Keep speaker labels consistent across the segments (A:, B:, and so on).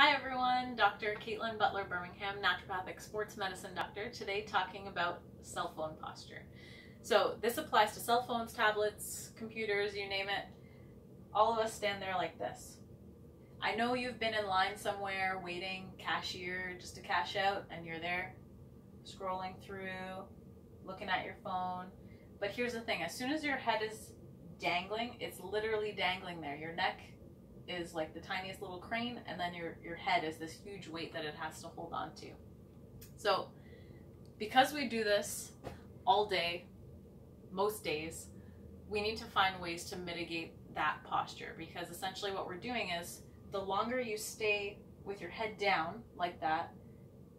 A: Hi everyone, Dr. Caitlin Butler Birmingham, naturopathic sports medicine doctor, today talking about cell phone posture. So this applies to cell phones, tablets, computers, you name it. All of us stand there like this. I know you've been in line somewhere waiting, cashier, just to cash out, and you're there scrolling through, looking at your phone. But here's the thing, as soon as your head is dangling, it's literally dangling there. Your neck is like the tiniest little crane and then your, your head is this huge weight that it has to hold on to. So because we do this all day, most days, we need to find ways to mitigate that posture because essentially what we're doing is the longer you stay with your head down like that,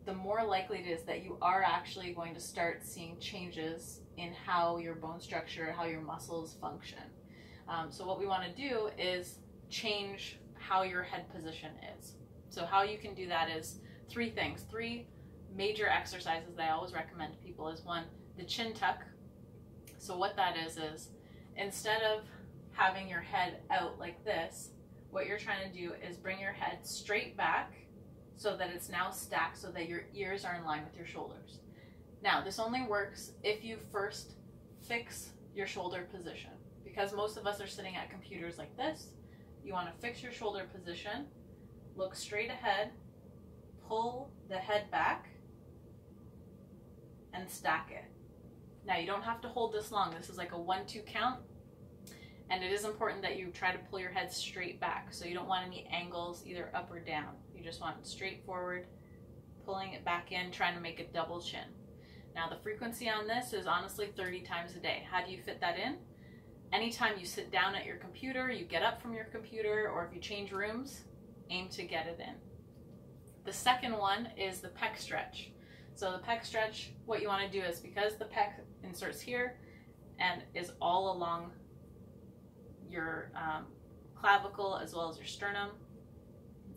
A: the more likely it is that you are actually going to start seeing changes in how your bone structure, how your muscles function. Um, so what we want to do is change how your head position is. So how you can do that is three things. Three major exercises that I always recommend to people is one, the chin tuck. So what that is is instead of having your head out like this, what you're trying to do is bring your head straight back so that it's now stacked so that your ears are in line with your shoulders. Now, this only works if you first fix your shoulder position because most of us are sitting at computers like this you want to fix your shoulder position, look straight ahead, pull the head back, and stack it. Now you don't have to hold this long. This is like a one-two count. And it is important that you try to pull your head straight back. So you don't want any angles either up or down. You just want straight forward, pulling it back in, trying to make a double chin. Now the frequency on this is honestly 30 times a day. How do you fit that in? Anytime you sit down at your computer, you get up from your computer, or if you change rooms, aim to get it in. The second one is the pec stretch. So the pec stretch, what you want to do is because the pec inserts here and is all along your um, clavicle as well as your sternum,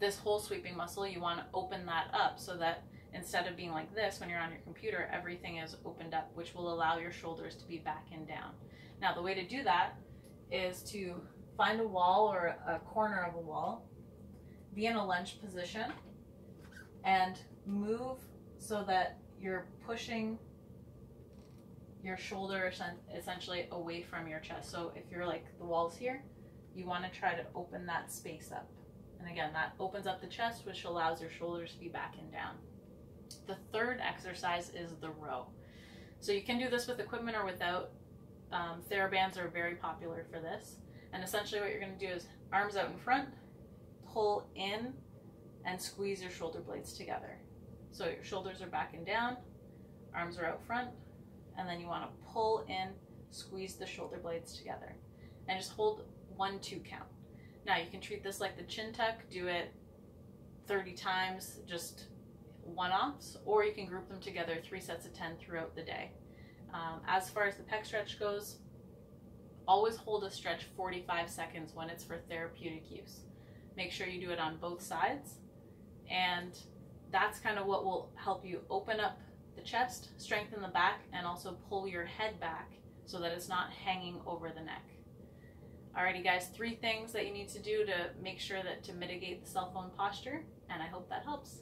A: this whole sweeping muscle, you want to open that up so that instead of being like this when you're on your computer, everything is opened up, which will allow your shoulders to be back and down. Now the way to do that is to find a wall or a corner of a wall, be in a lunge position, and move so that you're pushing your shoulder essentially away from your chest. So if you're like the walls here, you want to try to open that space up. And again, that opens up the chest, which allows your shoulders to be back and down. The third exercise is the row. So you can do this with equipment or without. Um, TheraBands are very popular for this. And essentially what you're going to do is arms out in front, pull in, and squeeze your shoulder blades together. So your shoulders are back and down, arms are out front, and then you want to pull in, squeeze the shoulder blades together. And just hold one, two count. Now you can treat this like the chin tuck, do it 30 times, just one-offs, or you can group them together three sets of 10 throughout the day. Um, as far as the pec stretch goes, always hold a stretch 45 seconds when it's for therapeutic use. Make sure you do it on both sides, and that's kind of what will help you open up the chest, strengthen the back, and also pull your head back so that it's not hanging over the neck. Alrighty guys, three things that you need to do to make sure that to mitigate the cell phone posture, and I hope that helps.